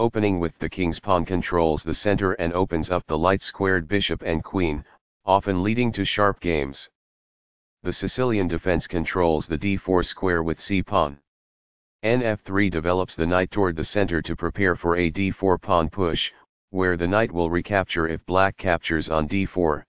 opening with the king's pawn controls the center and opens up the light-squared bishop and queen, often leading to sharp games. The Sicilian defense controls the d4 square with c-pawn. nf3 develops the knight toward the center to prepare for a d4 pawn push, where the knight will recapture if black captures on d4.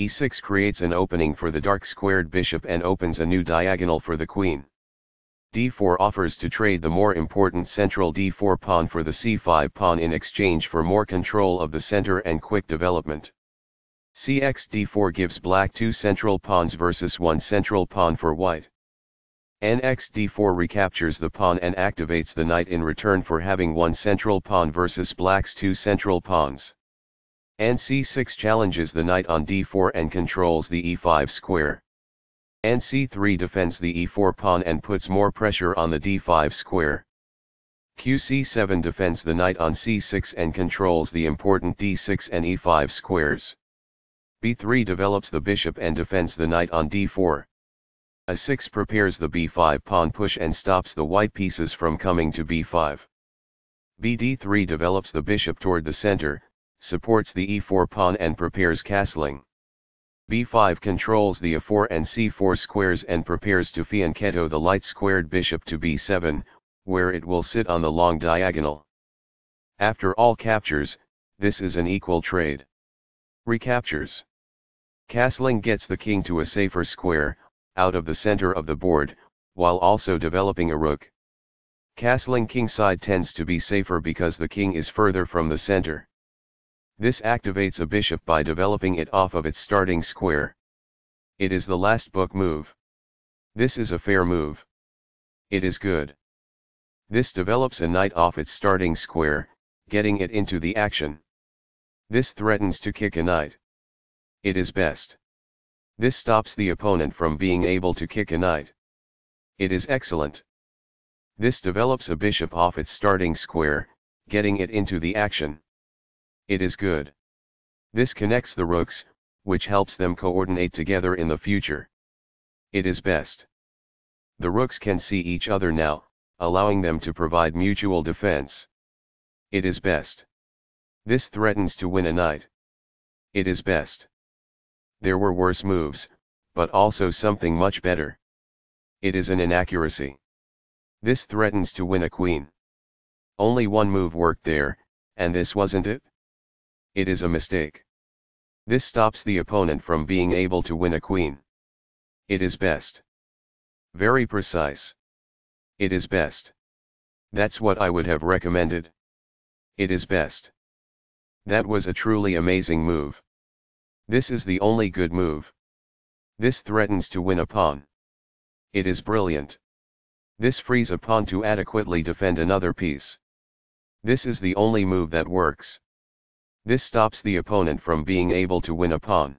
e6 creates an opening for the dark squared bishop and opens a new diagonal for the queen d4 offers to trade the more important central d4 pawn for the c5 pawn in exchange for more control of the center and quick development. cx d4 gives black two central pawns versus one central pawn for white. nx d4 recaptures the pawn and activates the knight in return for having one central pawn versus black's two central pawns. nc6 challenges the knight on d4 and controls the e5 square. NC3 defends the e4 pawn and puts more pressure on the d5 square. QC7 defends the knight on c6 and controls the important d6 and e5 squares. be3 develops the bishop and defends the knight on d4. a6 prepares the b5 pawn push and stops the white pieces from coming to b5. bd3 develops the bishop toward the center, supports the e4 pawn and prepares castling b5 controls the a4 and c4 squares and prepares to fianchetto the light squared bishop to b7, where it will sit on the long diagonal. After all captures, this is an equal trade. Recaptures. Castling gets the king to a safer square, out of the center of the board, while also developing a rook. Castling kingside tends to be safer because the king is further from the center. This activates a bishop by developing it off of its starting square. It is the last book move. This is a fair move. It is good. This develops a knight off its starting square, getting it into the action. This threatens to kick a knight. It is best. This stops the opponent from being able to kick a knight. It is excellent. This develops a bishop off its starting square, getting it into the action. It is good. This connects the rooks, which helps them coordinate together in the future. It is best. The rooks can see each other now, allowing them to provide mutual defense. It is best. This threatens to win a knight. It is best. There were worse moves, but also something much better. It is an inaccuracy. This threatens to win a queen. Only one move worked there, and this wasn't it? It is a mistake. This stops the opponent from being able to win a queen. It is best. Very precise. It is best. That's what I would have recommended. It is best. That was a truly amazing move. This is the only good move. This threatens to win a pawn. It is brilliant. This frees a pawn to adequately defend another piece. This is the only move that works. This stops the opponent from being able to win a pawn.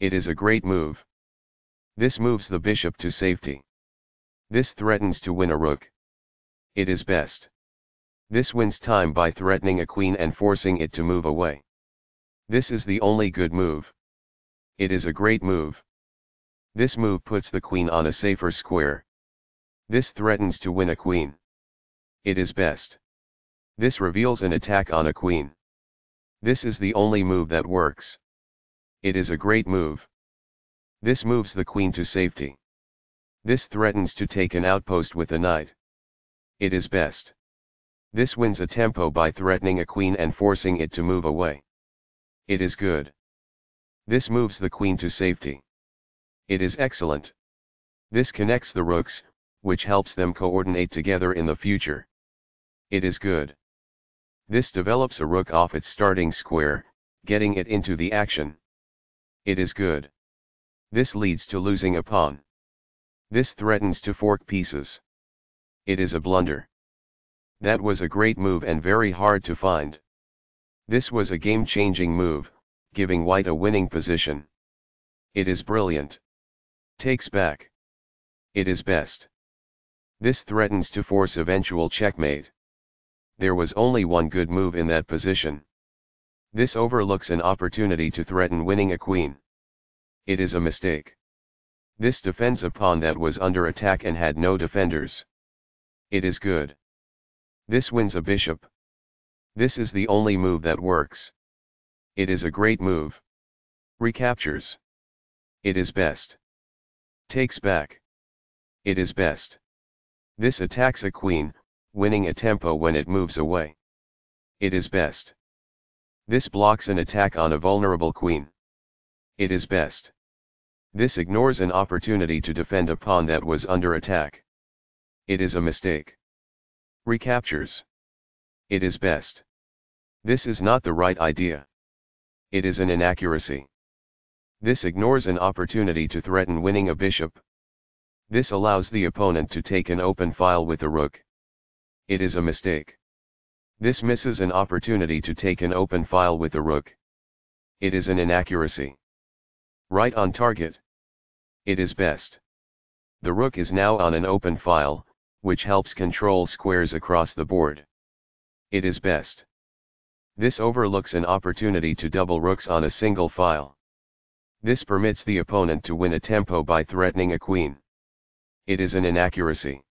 It is a great move. This moves the bishop to safety. This threatens to win a rook. It is best. This wins time by threatening a queen and forcing it to move away. This is the only good move. It is a great move. This move puts the queen on a safer square. This threatens to win a queen. It is best. This reveals an attack on a queen. This is the only move that works. It is a great move. This moves the queen to safety. This threatens to take an outpost with a knight. It is best. This wins a tempo by threatening a queen and forcing it to move away. It is good. This moves the queen to safety. It is excellent. This connects the rooks, which helps them coordinate together in the future. It is good. This develops a rook off its starting square, getting it into the action. It is good. This leads to losing a pawn. This threatens to fork pieces. It is a blunder. That was a great move and very hard to find. This was a game-changing move, giving white a winning position. It is brilliant. Takes back. It is best. This threatens to force eventual checkmate there was only one good move in that position. This overlooks an opportunity to threaten winning a queen. It is a mistake. This defends a pawn that was under attack and had no defenders. It is good. This wins a bishop, This is the only move that works. It is a great move. Recaptures. It is best. Takes back. It is best. This attacks a queen, winning a tempo when it moves away. It is best. This blocks an attack on a vulnerable queen. It is best. This ignores an opportunity to defend a pawn that was under attack. It is a mistake. Recaptures. It is best. This is not the right idea. It is an inaccuracy. This ignores an opportunity to threaten winning a bishop. This allows the opponent to take an open file with a rook. It is a mistake. This misses an opportunity to take an open file with a rook. It is an inaccuracy. Right on target. It is best. The rook is now on an open file, which helps control squares across the board. It is best. This overlooks an opportunity to double rooks on a single file. This permits the opponent to win a tempo by threatening a queen. It is an inaccuracy.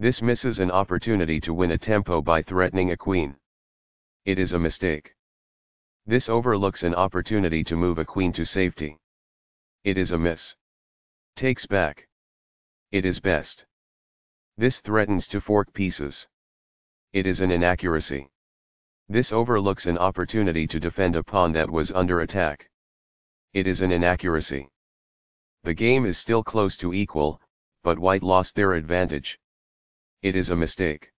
This misses an opportunity to win a tempo by threatening a queen. It is a mistake. This overlooks an opportunity to move a queen to safety. It is a miss. Takes back. It is best. This threatens to fork pieces. It is an inaccuracy. This overlooks an opportunity to defend a pawn that was under attack. It is an inaccuracy. The game is still close to equal, but white lost their advantage. It is a mistake.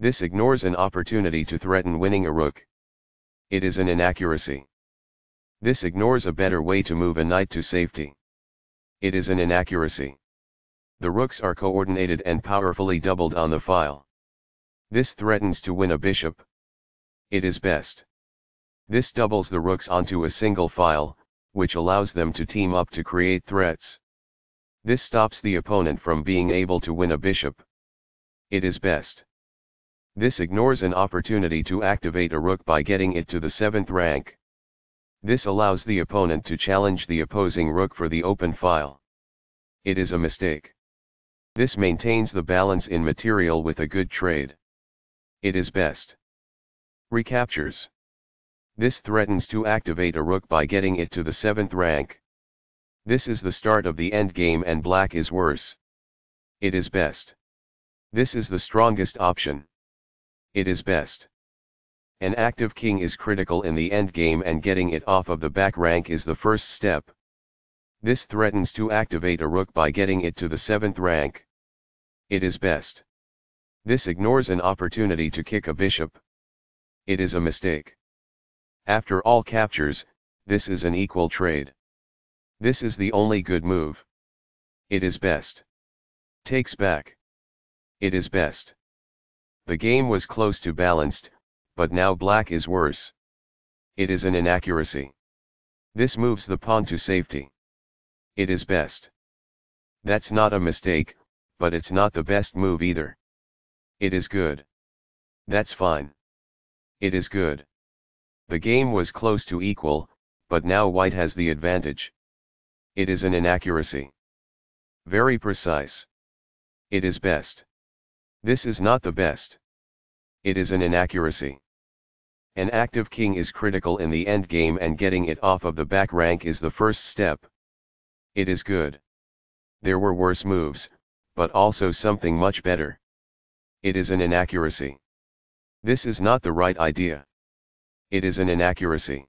This ignores an opportunity to threaten winning a rook. It is an inaccuracy. This ignores a better way to move a knight to safety. It is an inaccuracy. The rooks are coordinated and powerfully doubled on the file. This threatens to win a bishop. It is best. This doubles the rooks onto a single file, which allows them to team up to create threats. This stops the opponent from being able to win a bishop. It is best. This ignores an opportunity to activate a rook by getting it to the 7th rank. This allows the opponent to challenge the opposing rook for the open file. It is a mistake. This maintains the balance in material with a good trade. It is best. Recaptures. This threatens to activate a rook by getting it to the 7th rank. This is the start of the endgame and black is worse. It is best. This is the strongest option. It is best. An active king is critical in the endgame and getting it off of the back rank is the first step. This threatens to activate a rook by getting it to the 7th rank it is best. This ignores an opportunity to kick a bishop. It is a mistake. After all captures, this is an equal trade. This is the only good move. It is best. Takes back. It is best. The game was close to balanced, but now black is worse. It is an inaccuracy. This moves the pawn to safety. It is best. That's not a mistake, but it's not the best move either. It is good. That's fine. It is good. The game was close to equal, but now white has the advantage. It is an inaccuracy. Very precise. It is best. This is not the best. It is an inaccuracy. An active king is critical in the endgame and getting it off of the back rank is the first step. It is good. There were worse moves, but also something much better. It is an inaccuracy. This is not the right idea. It is an inaccuracy.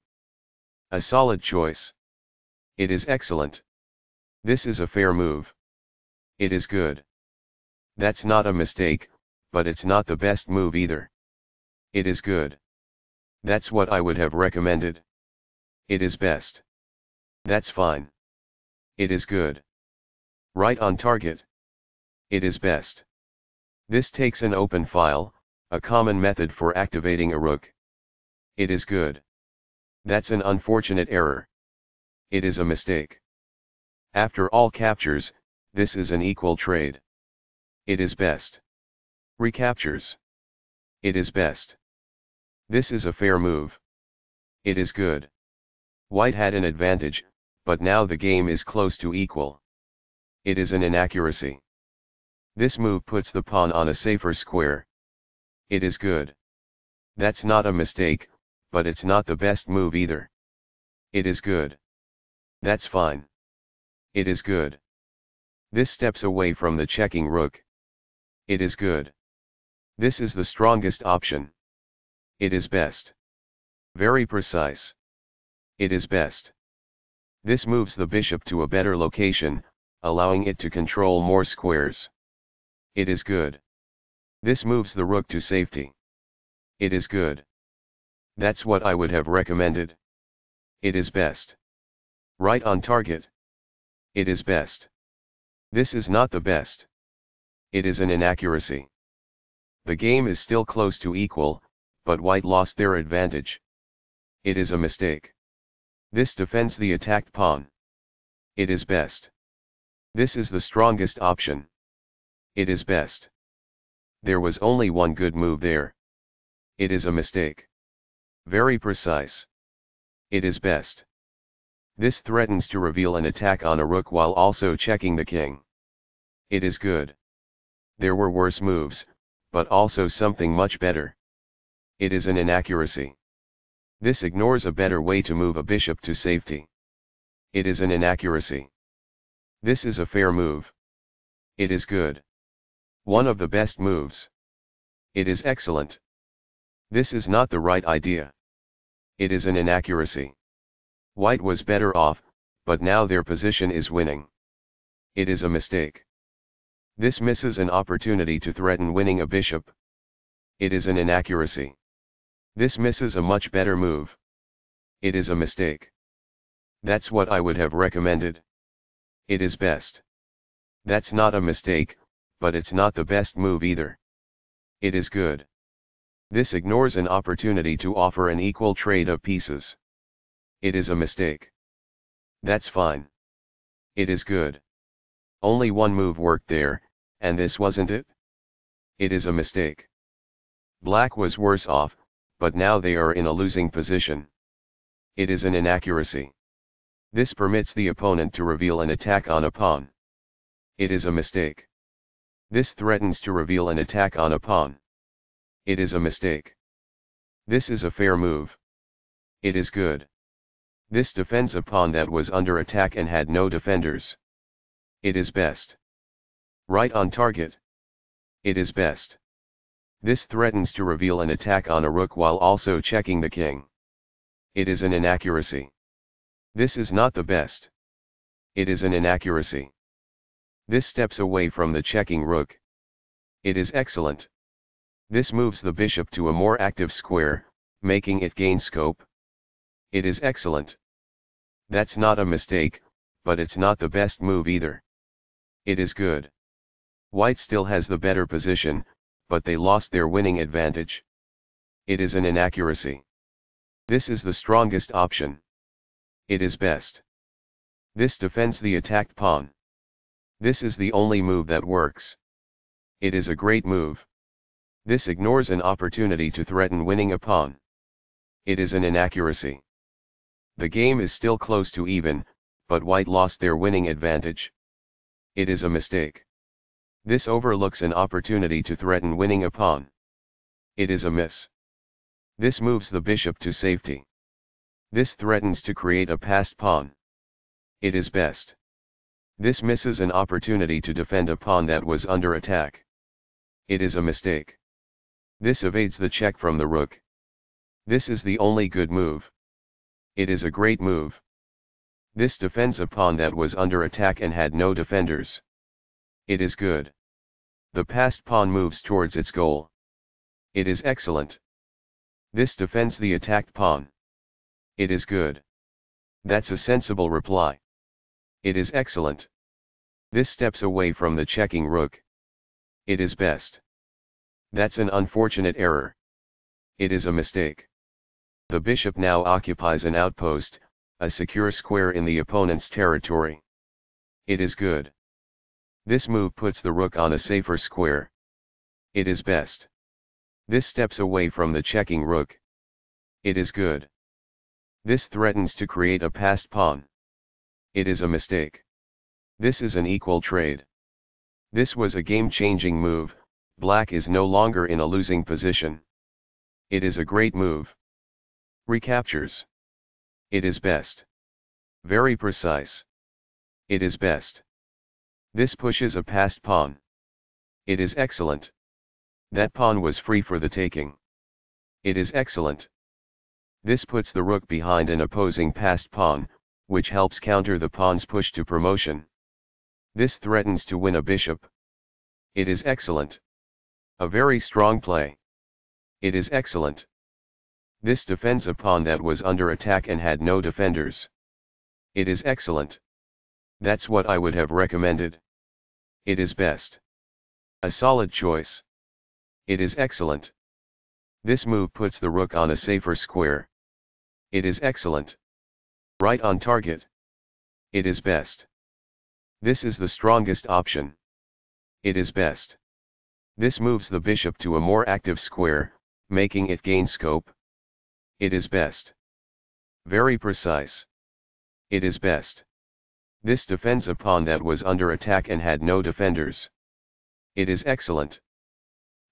A solid choice. It is excellent. This is a fair move. It is good. That's not a mistake, but it's not the best move either. It is good. That's what I would have recommended. It is best. That's fine. It is good. Right on target it is best. This takes an open file, a common method for activating a rook. It is good. That's an unfortunate error. It is a mistake. After all captures, this is an equal trade. It is best. Recaptures. It is best. This is a fair move. It is good. White had an advantage, but now the game is close to equal. It is an inaccuracy. This move puts the pawn on a safer square. It is good. That's not a mistake, but it's not the best move either. It is good. That's fine. It is good. This steps away from the checking rook. It is good. This is the strongest option. It is best. Very precise. It is best. This moves the bishop to a better location, allowing it to control more squares. It is good. This moves the rook to safety. It is good. That's what I would have recommended. It is best. Right on target. It is best. This is not the best. It is an inaccuracy. The game is still close to equal, but white lost their advantage. It is a mistake. This defends the attacked pawn. It is best. This is the strongest option. It is best. There was only one good move there. It is a mistake. Very precise. It is best. This threatens to reveal an attack on a rook while also checking the king. It is good. There were worse moves, but also something much better. It is an inaccuracy. This ignores a better way to move a bishop to safety. It is an inaccuracy. This is a fair move. It is good. One of the best moves. It is excellent. This is not the right idea. It is an inaccuracy. White was better off, but now their position is winning. It is a mistake. This misses an opportunity to threaten winning a bishop. It is an inaccuracy. This misses a much better move. It is a mistake. That's what I would have recommended. It is best. That's not a mistake, but it's not the best move either. It is good. This ignores an opportunity to offer an equal trade of pieces. It is a mistake. That's fine. It is good. Only one move worked there, and this wasn't it? It is a mistake. Black was worse off, but now they are in a losing position. It is an inaccuracy. This permits the opponent to reveal an attack on a pawn. It is a mistake. This threatens to reveal an attack on a pawn. It is a mistake. This is a fair move. It is good. This defends a pawn that was under attack and had no defenders. It is best. Right on target. It is best. This threatens to reveal an attack on a rook while also checking the king. It is an inaccuracy. This is not the best. It is an inaccuracy. This steps away from the checking rook. It is excellent. This moves the bishop to a more active square, making it gain scope. It is excellent. That's not a mistake, but it's not the best move either. It is good. White still has the better position, but they lost their winning advantage. It is an inaccuracy. This is the strongest option. It is best. This defends the attacked pawn. This is the only move that works. It is a great move. This ignores an opportunity to threaten winning a pawn. It is an inaccuracy. The game is still close to even, but white lost their winning advantage. It is a mistake. This overlooks an opportunity to threaten winning a pawn. It is a miss. This moves the bishop to safety. This threatens to create a passed pawn. It is best. This misses an opportunity to defend a pawn that was under attack. It is a mistake. This evades the check from the rook. This is the only good move. It is a great move. This defends a pawn that was under attack and had no defenders. It is good. The passed pawn moves towards its goal. It is excellent. This defends the attacked pawn. It is good. That's a sensible reply. It is excellent. This steps away from the checking rook. It is best. That's an unfortunate error. It is a mistake. The bishop now occupies an outpost, a secure square in the opponent's territory. It is good. This move puts the rook on a safer square. It is best. This steps away from the checking rook. It is good. This threatens to create a passed pawn. It is a mistake. This is an equal trade. This was a game-changing move, black is no longer in a losing position. It is a great move. Recaptures. It is best. Very precise. It is best. This pushes a passed pawn. It is excellent. That pawn was free for the taking. It is excellent. This puts the rook behind an opposing passed pawn, which helps counter the pawn's push to promotion. This threatens to win a bishop. It is excellent. A very strong play. It is excellent. This defends a pawn that was under attack and had no defenders. It is excellent. That's what I would have recommended. It is best. A solid choice. It is excellent. This move puts the rook on a safer square. It is excellent. Right on target. It is best. This is the strongest option. It is best. This moves the bishop to a more active square, making it gain scope. It is best. Very precise. It is best. This defends a pawn that was under attack and had no defenders. It is excellent.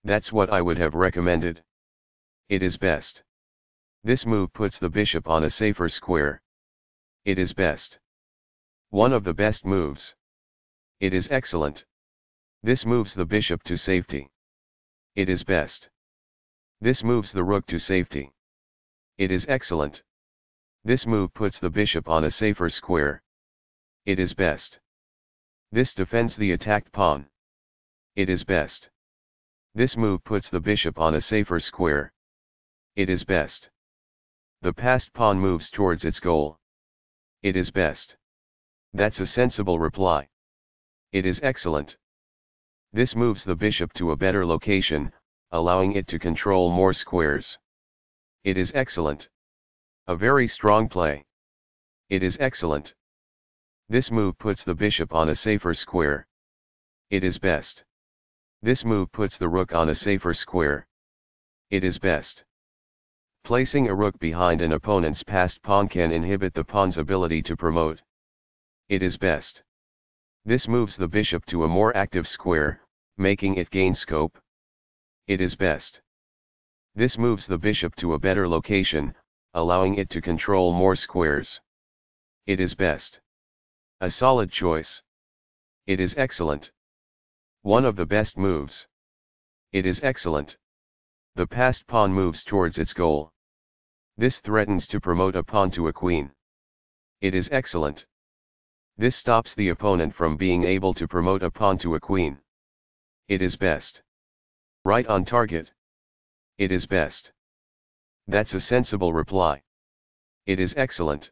That's what I would have recommended. It is best. This move puts the bishop on a safer square. It is best. One of the best moves. It is excellent. This moves the bishop to safety. It is best. This moves the rook to safety. It is excellent. This move puts the bishop on a safer square. It is best. This defends the attacked pawn. It is best. This move puts the bishop on a safer square. It is best. The passed pawn moves towards its goal. It is best. That's a sensible reply. It is excellent. This moves the bishop to a better location, allowing it to control more squares. It is excellent. A very strong play. It is excellent. This move puts the bishop on a safer square. It is best. This move puts the rook on a safer square. It is best. Placing a rook behind an opponent's passed pawn can inhibit the pawn's ability to promote. It is best. This moves the bishop to a more active square, making it gain scope. It is best. This moves the bishop to a better location, allowing it to control more squares. It is best. A solid choice. It is excellent. One of the best moves. It is excellent. The passed pawn moves towards its goal. This threatens to promote a pawn to a queen. It is excellent. This stops the opponent from being able to promote a pawn to a queen. It is best. Right on target. It is best. That's a sensible reply. It is excellent.